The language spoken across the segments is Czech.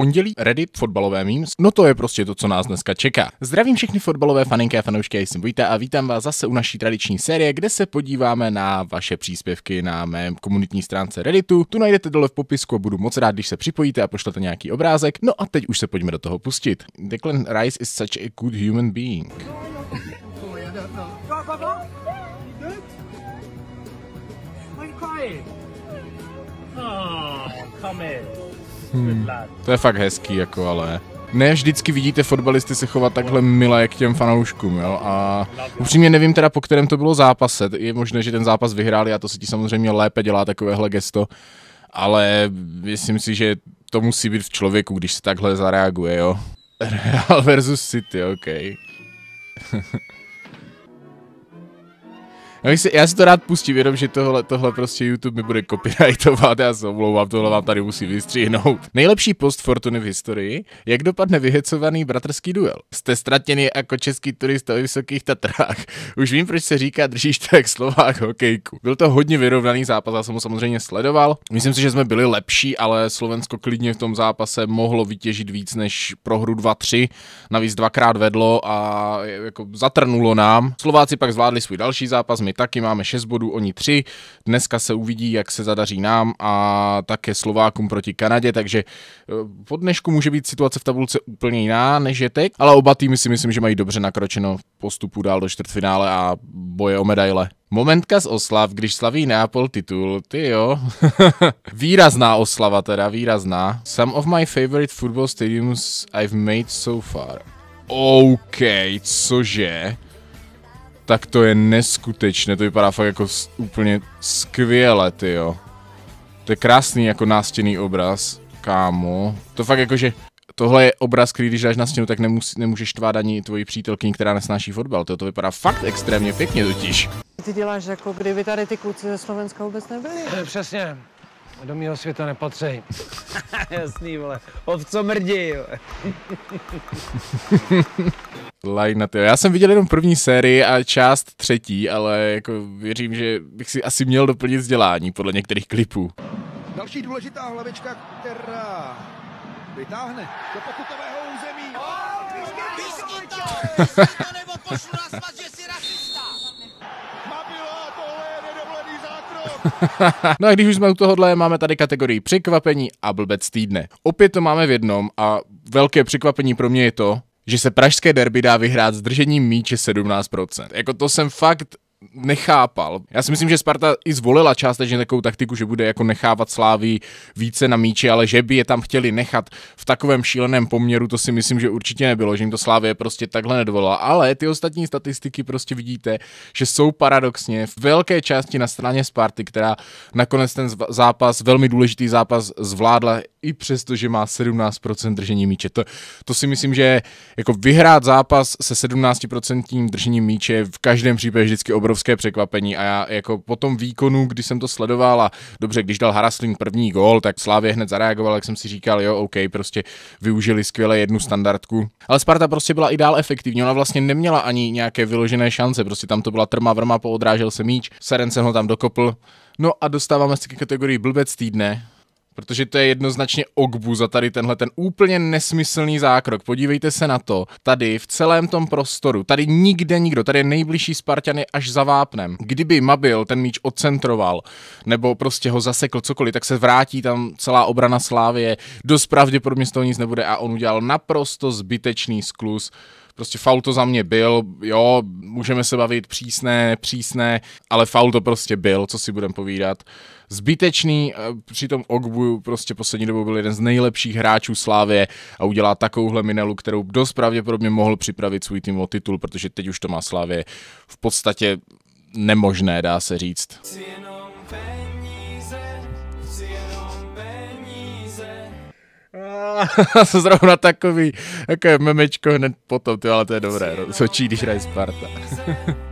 pondělí, Reddit, fotbalové memes, no to je prostě to, co nás dneska čeká. Zdravím všechny fotbalové faninky a fanoušky, já jsem Vojta a vítám vás zase u naší tradiční série, kde se podíváme na vaše příspěvky na mém komunitní stránce Redditu. Tu najdete dole v popisku a budu moc rád, když se připojíte a pošlete nějaký obrázek. No a teď už se pojďme do toho pustit. Declan Rice is such a good human being. Hmm. To je fakt hezký, jako ale ne vždycky vidíte fotbalisty se chovat takhle milé k těm fanouškům, jo, a upřímně nevím teda, po kterém to bylo zápase, je možné, že ten zápas vyhráli a to se ti samozřejmě lépe dělá takovéhle gesto, ale myslím si, že to musí být v člověku, když se takhle zareaguje, jo. Real versus City, OK. Já, si, já si to rád pustím, jenom že tohle, tohle prostě YouTube mi bude copyrightovat, já se omlouvám, tohle vám tady musí vystříhnout. Nejlepší post Fortuny v historii, jak dopadne vyhecovaný bratrský duel. Jste ztratěni jako český turista ve Vysokých Tatrách. Už vím, proč se říká držíš to jak Slovák hokejku. Byl to hodně vyrovnaný zápas, já jsem ho samozřejmě sledoval. Myslím si, že jsme byli lepší, ale Slovensko klidně v tom zápase mohlo vytěžit víc než prohru 2-3. Navíc dvakrát vedlo a jako zatrnulo nám. Slováci pak zvládli svůj další zápas, my taky máme 6 bodů, oni 3. Dneska se uvidí, jak se zadaří nám a také Slovákům proti Kanadě, takže eh, po dnešku může být situace v tabulce úplně jiná než je teď, ale oba týmy si myslím, že mají dobře nakročeno v postupu dál do čtvrtfinále a boje o medaile. Momentka z oslav, když slaví Neapol titul, ty jo. výrazná oslava teda, výrazná. Some of my favorite football stadiums I've made so far. OK, cože? Tak to je neskutečné, to vypadá fakt jako úplně skvěle, ty jo. To je krásný jako nástěný obraz, kámo. To fakt jako, že tohle je obraz, který když dáš na stěnu, tak nemus, nemůžeš tvát ani tvoji přítelkyni, která nesnáší fotbal. To, to vypadá fakt extrémně pěkně totiž. Ty děláš jako kdyby tady ty kluci ze Slovenska vůbec nebyli. Eh, přesně. Do mého světa nepatří. Jasný, vole. Od co mrdí, jo. line Já jsem viděl jenom první sérii a část třetí, ale jako věřím, že bych si asi měl doplnit vzdělání podle některých klipů. Další důležitá hlavička, která vytáhne do pokutového území. na no a když už jsme u tohohle, máme tady kategorii překvapení a blbec týdne. Opět to máme v jednom a velké překvapení pro mě je to, že se pražské derby dá vyhrát s držením míče 17%. Jako to jsem fakt nechápal. Já si myslím, že Sparta i zvolila částečně takovou taktiku, že bude jako nechávat Slávy více na míči, ale že by je tam chtěli nechat v takovém šíleném poměru, to si myslím, že určitě nebylo, že jim to Slávě prostě takhle nedovolila. Ale ty ostatní statistiky prostě vidíte, že jsou paradoxně v velké části na straně Sparty, která nakonec ten zápas, velmi důležitý zápas zvládla i přesto, že má 17% držení míče. To, to si myslím, že jako vyhrát zápas se 17% držením míče v každém případě vždycky obrovské překvapení a já jako po tom výkonu, když jsem to sledoval a dobře, když dal Haraslin první gól, tak Slávě hned zareagoval, jak jsem si říkal, jo, OK, prostě využili skvěle jednu standardku. Ale Sparta prostě byla i dál efektivní, ona vlastně neměla ani nějaké vyložené šance, prostě tam to byla trma vrma, poodrážel se míč, Serencen ho tam dokopl, No a dostáváme se k kategorii blbec týdne, protože to je jednoznačně Ogbu za tady tenhle ten úplně nesmyslný zákrok. Podívejte se na to, tady v celém tom prostoru, tady nikde nikdo, tady je nejbližší Spartany až za vápnem. Kdyby Mabil ten míč odcentroval, nebo prostě ho zasekl cokoliv, tak se vrátí tam celá obrana Slávie, dost pravděpodobně z toho nic nebude a on udělal naprosto zbytečný sklus prostě faul to za mě byl, jo, můžeme se bavit přísné, přísné, ale faul to prostě byl, co si budem povídat zbytečný, přitom Ogbu prostě poslední dobou byl jeden z nejlepších hráčů Slávě a udělá takovouhle minelu, kterou dost pravděpodobně mohl připravit svůj tým o titul, protože teď už to má Slávě v podstatě nemožné, dá se říct. Zrovna takový, je memečko hned potom, ty, ale to je dobré, no, sočí, když hraje Sparta.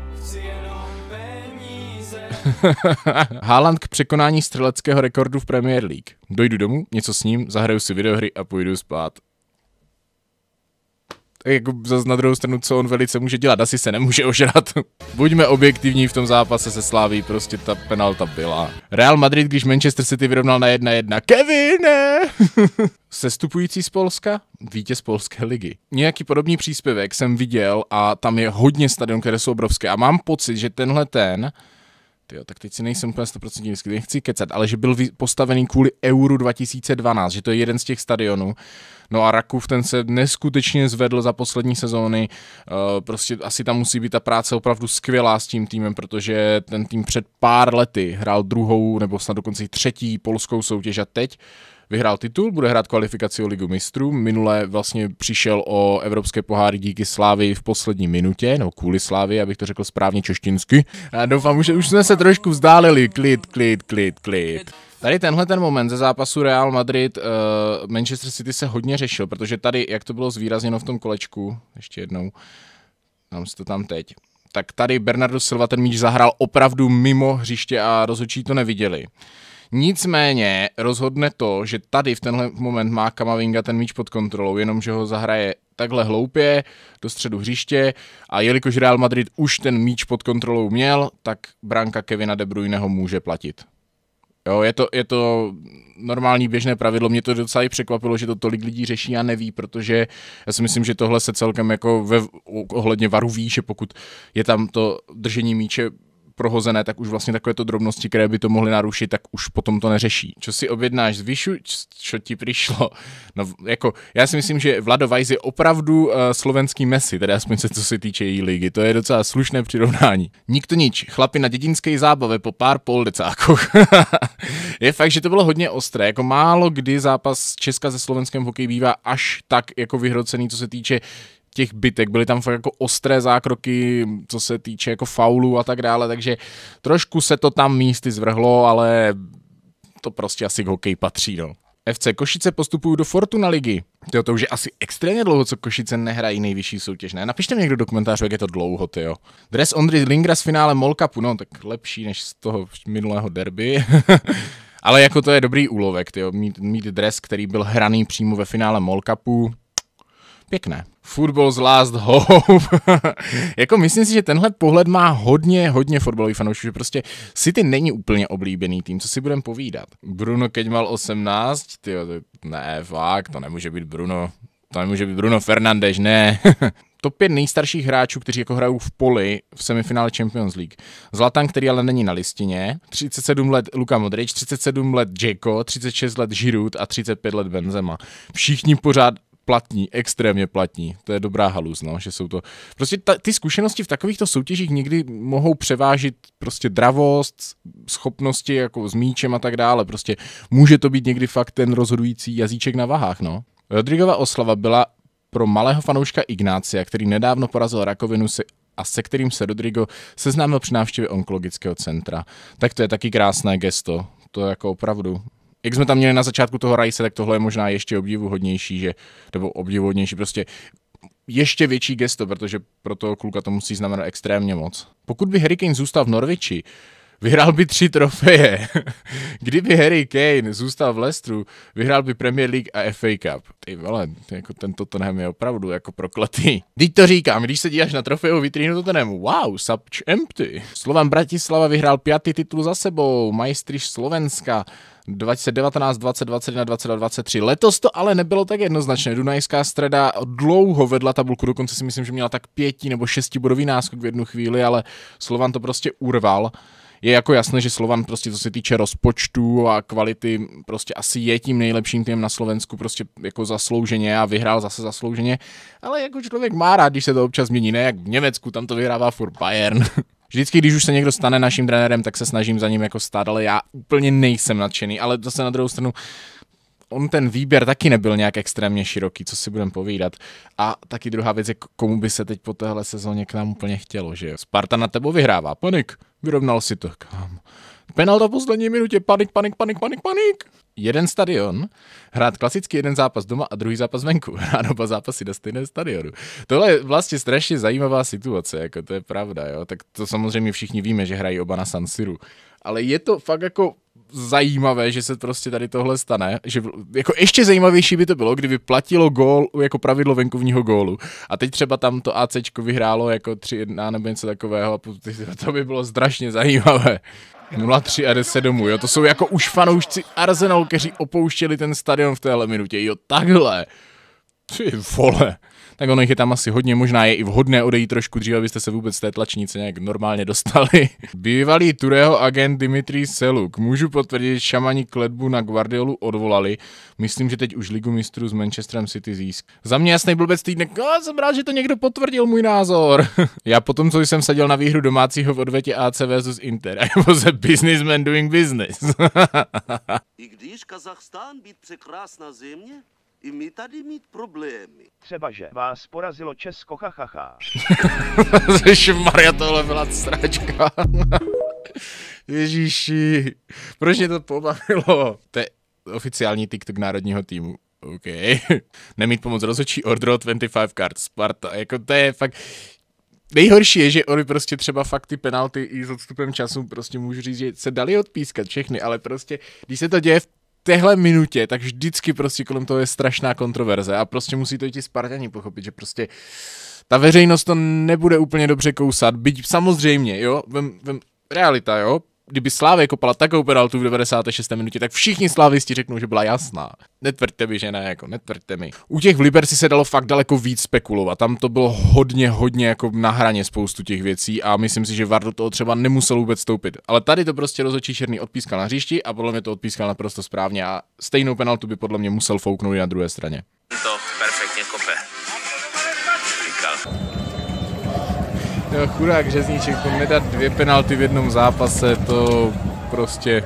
Haaland k překonání střeleckého rekordu v Premier League. Dojdu domů, něco s ním, zahraju si videohry a půjdu spát. Jako zase na druhou stranu, co on velice může dělat, asi se nemůže ožrat. Buďme objektivní v tom zápase se Sláví, prostě ta penalta byla. Real Madrid, když Manchester City vyrovnal na 1-1. Kevine! Sestupující z Polska, vítěz Polské ligy. Nějaký podobný příspěvek jsem viděl a tam je hodně stadion, které jsou obrovské a mám pocit, že tenhle ten, Tyjo, tak teď si nejsem úplně 100% jistý, nechci kecat, ale že byl postavený kvůli Euro 2012, že to je jeden z těch stadionů. No a Rakův ten se neskutečně zvedl za poslední sezóny, uh, prostě asi tam musí být ta práce opravdu skvělá s tím týmem, protože ten tým před pár lety hrál druhou nebo snad dokonce třetí polskou soutěž a teď vyhrál titul, bude hrát kvalifikaci o ligu mistrů. Minule vlastně přišel o evropské poháry díky Slávy v poslední minutě, no kvůli Slávy, abych to řekl správně češtinsky. A doufám, že už jsme se trošku vzdálili. Klid, klid, klid, klid. Tady tenhle ten moment ze zápasu Real Madrid uh, Manchester City se hodně řešil, protože tady, jak to bylo zvýrazněno v tom kolečku, ještě jednou, dám si to tam teď, tak tady Bernardo Silva ten míč zahrál opravdu mimo hřiště a rozhodčí to neviděli. Nicméně rozhodne to, že tady v tenhle moment má Kamavinga ten míč pod kontrolou, jenomže ho zahraje takhle hloupě do středu hřiště a jelikož Real Madrid už ten míč pod kontrolou měl, tak branka Kevina De Bruyneho může platit. Jo, je to, je to normální běžné pravidlo. Mě to docela i překvapilo, že to tolik lidí řeší a neví, protože já si myslím, že tohle se celkem jako ve, ohledně varu ví, že pokud je tam to držení míče prohozené, tak už vlastně takovéto drobnosti, které by to mohly narušit, tak už potom to neřeší. Co si objednáš z výšu, co ti přišlo? No, jako, já si myslím, že Vlado Vajs je opravdu uh, slovenský Messi, teda aspoň se co se týče její ligy. To je docela slušné přirovnání. Nikto nič. Chlapi na dědinské zábave po pár poldecákoch. je fakt, že to bylo hodně ostré. Jako málo kdy zápas Česka se slovenském hokeji bývá až tak jako vyhrocený, co se týče těch bytek, byly tam fakt jako ostré zákroky, co se týče jako faulů a tak dále, takže trošku se to tam místy zvrhlo, ale to prostě asi k hokej patří, no. FC Košice postupují do Fortuna ligy. Tyjo, to už je asi extrémně dlouho, co Košice nehrají nejvyšší soutěž, ne? Napište mi někdo do komentářů, jak je to dlouho, tyjo. Dres Ondry Lingra z finále Molkapu, no tak lepší než z toho minulého derby. Ale jako to je dobrý úlovek, tyjo, mít, mít dres, který byl hraný přímo ve finále Molkapu, pěkné. Football's last hope. jako myslím si, že tenhle pohled má hodně, hodně fotbalových fanoušků, že prostě City není úplně oblíbený tým, co si budeme povídat. Bruno, keď mal 18, tyjo, to, ne, fakt, to nemůže být Bruno. To nemůže být Bruno Fernandes, ne. top 5 nejstarších hráčů, kteří jako hrajou v poli v semifinále Champions League. Zlatan, který ale není na listině, 37 let Luka Modric, 37 let Jeko, 36 let Giroud a 35 let Benzema. Všichni pořád platní, extrémně platní. To je dobrá halus, no, že jsou to... Prostě ta, ty zkušenosti v takovýchto soutěžích někdy mohou převážit prostě dravost, schopnosti jako s míčem a tak dále. Prostě může to být někdy fakt ten rozhodující jazyček na vahách, no. Rodrigova oslava byla pro malého fanouška Ignácia, který nedávno porazil rakovinu se, a se kterým se Rodrigo seznámil při návštěvě onkologického centra. Tak to je taky krásné gesto. To je jako opravdu jak jsme tam měli na začátku toho rajse, tak tohle je možná ještě obdivuhodnější, že, nebo obdivuhodnější, prostě ještě větší gesto, protože pro toho kluka to musí znamenat extrémně moc. Pokud by Harry Kane zůstal v Norwichi, vyhrál by tři trofeje. Kdyby Harry Kane zůstal v Leicesteru, vyhrál by Premier League a FA Cup. Ty vole, jako tento Tottenham je opravdu jako prokletý. Teď to říkám, když se díváš na trofejovou vitrínu Tottenhamu, wow, such empty. Slovan Bratislava vyhrál pátý titul za sebou, majstriš Slovenska. 2019, 2021, 2023. Letos to ale nebylo tak jednoznačné. Dunajská streda dlouho vedla tabulku, dokonce si myslím, že měla tak pěti nebo šesti bodový náskok v jednu chvíli, ale Slovan to prostě urval je jako jasné, že Slovan prostě co se týče rozpočtu a kvality prostě asi je tím nejlepším týmem na Slovensku prostě jako zaslouženě a vyhrál zase zaslouženě, ale jako člověk má rád, když se to občas změní, ne? Jak v Německu, tam to vyhrává furt Bayern. Vždycky, když už se někdo stane naším trenérem, tak se snažím za ním jako stát, ale já úplně nejsem nadšený, ale zase na druhou stranu on ten výběr taky nebyl nějak extrémně široký, co si budeme povídat. A taky druhá věc je, komu by se teď po téhle sezóně k nám úplně chtělo, že Sparta na tebo vyhrává, panik, vyrovnal si to, kam. Penalta v poslední minutě, panik, panik, panik, panik, panik. Jeden stadion, hrát klasicky jeden zápas doma a druhý zápas venku, hrát oba zápasy na stejném stadionu. Tohle je vlastně strašně zajímavá situace, jako to je pravda, jo. Tak to samozřejmě všichni víme, že hrají oba na San Siru. Ale je to fakt jako zajímavé, že se prostě tady tohle stane. Že jako ještě zajímavější by to bylo, kdyby platilo gól jako pravidlo venkovního gólu. A teď třeba tam to AC vyhrálo jako 3-1 nebo něco takového. A to by bylo strašně zajímavé. 0-3 a 10 domů, jo. To jsou jako už fanoušci Arsenal, kteří opouštěli ten stadion v téhle minutě. Jo, takhle. Ty vole tak ono jich je tam asi hodně, možná je i vhodné odejít trošku dříve, abyste se vůbec z té tlačnice nějak normálně dostali. Bývalý Tureho agent Dimitri Seluk. Můžu potvrdit, že šamani kledbu na Guardiolu odvolali. Myslím, že teď už ligu mistrů s Manchesterem City získ. Za mě jasný blbec týdne, no, jsem rád, že to někdo potvrdil můj názor. Já potom, co jsem sadil na výhru domácího v odvětě AC vs Inter, I was a businessman doing business. I když Kazachstán být překrásná země, i my tady mít problémy. Třeba, že vás porazilo Česko, hahaha. Maria, tohle byla sračka. Ježíši, proč mě to pobavilo? To je oficiální TikTok národního týmu. OK. Nemít pomoc rozhodčí Ordro 25 cards Sparta. Jako to je fakt... Nejhorší je, že oni prostě třeba fakt ty penalty i s odstupem času prostě můžu říct, že se dali odpískat všechny, ale prostě, když se to děje v téhle minutě, tak vždycky prostě kolem toho je strašná kontroverze a prostě musí to i ti Spartani pochopit, že prostě ta veřejnost to nebude úplně dobře kousat, byť samozřejmě, jo, vem, vem, realita, jo, kdyby Slávě kopala takovou penaltu v 96. minutě, tak všichni slávisti řeknou, že byla jasná. Netvrďte mi, že ne, jako netvrďte mi. U těch v Liberci se dalo fakt daleko víc spekulovat. Tam to bylo hodně, hodně jako na hraně spoustu těch věcí a myslím si, že VAR do toho třeba nemusel vůbec stoupit. Ale tady to prostě rozhodčí černý odpískal na hřišti a podle mě to odpískal naprosto správně a stejnou penaltu by podle mě musel fouknout i na druhé straně. To Jo, chudák Řezníček, to nedat dvě penalty v jednom zápase, to prostě...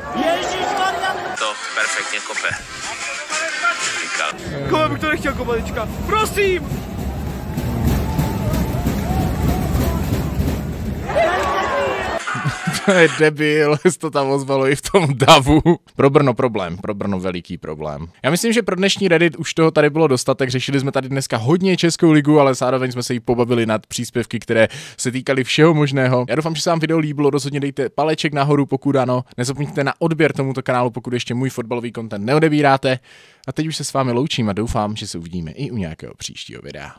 To perfektně kope. Říkal. Koho bych to nechtěl, komalička? Prosím! To je debil, to tam ozvalo i v tom davu. Pro Brno problém, pro Brno veliký problém. Já myslím, že pro dnešní Reddit už toho tady bylo dostatek, řešili jsme tady dneska hodně Českou ligu, ale zároveň jsme se jí pobavili nad příspěvky, které se týkaly všeho možného. Já doufám, že se vám video líbilo, rozhodně dejte paleček nahoru, pokud ano. Nezapomeňte na odběr tomuto kanálu, pokud ještě můj fotbalový content neodebíráte. A teď už se s vámi loučím a doufám, že se uvidíme i u nějakého příštího videa.